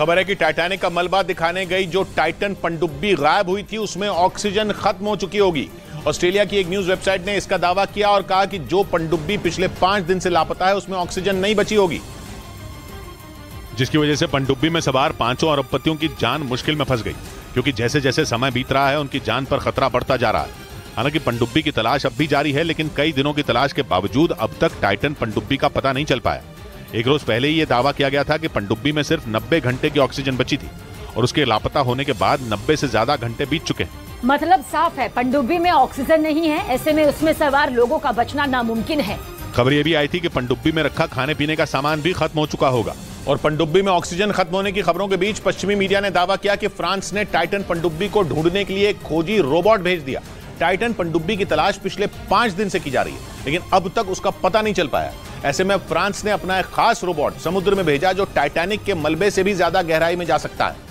खबर है कि टाइटैनिक का मलबा दिखाने गई जो टाइटन पनडुब्बी गायब हुई थी, उसमें ऑक्सीजन खत्म हो चुकी होगी। ऑस्ट्रेलिया की एक न्यूज़ वेबसाइट ने इसका दावा किया और कहा कि जो पनडुब्बी पिछले पाँच दिन से लापता है, उसमें ऑक्सीजन नहीं बची होगी। जिसकी वजह से पनडुब्बी में सवार पाँचों अरबपतियों की जान मुश्किल में फंस गई, क्योंकि जैसे जैसे समय बीत रहा है, उनकी जान पर खतरा बढ़ता जा रहा है। हालाँकि पनडुब्बी की तलाश अब भी जारी है, लेकिन कई दिनों की तलाश के बावजूद अब तक टाइटन पनडुब्बी का पता नहीं चल पाया। एक रोज पहले ही ये दावा किया गया था कि पनडुब्बी में सिर्फ़ 90 घंटे की ऑक्सीजन बची थी और उसके लापता होने के बाद 90 से ज़्यादा घंटे बीत चुके हैं। मतलब साफ़ है पनडुब्बी में ऑक्सीजन नहीं है ऐसे में उसमें सवार लोगों का बचना नामुमकिन है। खबर ये भी आई थी कि पनडुब्बी में रखा खाने पीने का सामान भी खत्म हो चुका होगा। और पनडुब्बी में ऑक्सीजन खत्म होने की खबरों के बीच पश्चिमी मीडिया ने दावा किया कि फ्रांस ने टाइटन पनडुब्बी को ढूँढने के लिए एक खोजी रोबोट भेज दिया। टाइटन पनडुब्बी की तलाश पिछले पाँच दिन से की जा रही है लेकिन अब तक उसका पता नहीं चल पाया। ऐसे में फ्रांस ने अपना एक खास रोबोट समुद्र में भेजा जो टाइटैनिक के मलबे से भी ज़्यादा गहराई में जा सकता है।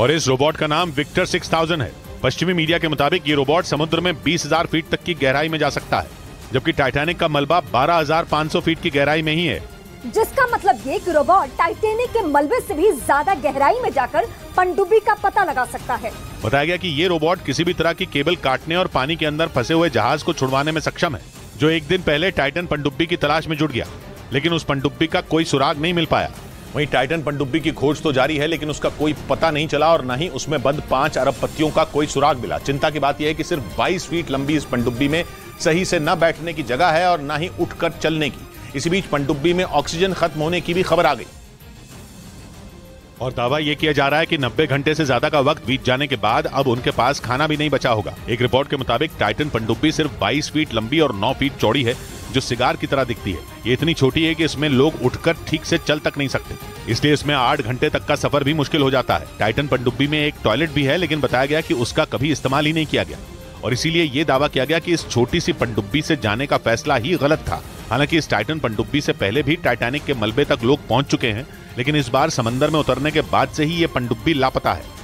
और इस रोबोट का नाम विक्टर 6000 है। पश्चिमी मीडिया के मुताबिक ये रोबोट समुद्र में 20,000 फीट तक की गहराई में जा सकता है जबकि टाइटैनिक का मलबा 12,500 फीट की गहराई में ही है। जिसका मतलब ये कि रोबोट टाइटेनिक के मलबे से भी ज़्यादा गहराई में जाकर पनडुब्बी का पता लगा सकता है। बताया गया कि ये रोबोट किसी भी तरह की केबल काटने और पानी के अंदर फंसे हुए जहाज़ को छुड़वाने में सक्षम है। जो एक दिन पहले टाइटन पंडुब्बी की तलाश में जुट गया, लेकिन उस पंडुब्बी का कोई सुराग नहीं मिल पाया। वहीं टाइटन पंडुब्बी की खोज तो जारी है, लेकिन उसका कोई पता नहीं चला और न ही उसमें बंद पाँच अरब पत्तियों का कोई सुराग मिला। चिंता की बात यह है कि सिर्फ़ 22 फीट लंबी इस पंडुब्बी में सही से न बैठने की जगह है और न ही उठकर चलने की। इसी बीच पंडुब्बी में ऑक्सीजन खत्म होने की भी खबर आ गई। और दावा यह किया जा रहा है कि 90 घंटे से ज़्यादा का वक्त बीत जाने के बाद अब उनके पास खाना भी नहीं बचा होगा। एक रिपोर्ट के मुताबिक टाइटन पनडुब्बी सिर्फ़ 22 फीट लंबी और 9 फीट चौड़ी है, जो सिगार की तरह दिखती है। ये इतनी छोटी है कि इसमें लोग उठकर ठीक से चल तक नहीं सकते। इसलिए इसमें आठ घंटे तक का सफ़र भी मुश्किल हो जाता है। टाइटन पनडुब्बी में एक टॉयलेट भी है, लेकिन बताया गया कि उसका कभी इस्तेमाल ही नहीं किया गया। और इसीलिए ये दावा किया गया कि इस छोटी सी पनडुब्बी से जाने का फैसला ही गलत था। हालाँकि इस टाइटन पनडुब्बी से पहले भी टाइटैनिक के मलबे तक लोग पहुँच चुके हैं लेकिन इस बार समंदर में उतरने के बाद से ही ये पनडुब्बी लापता है।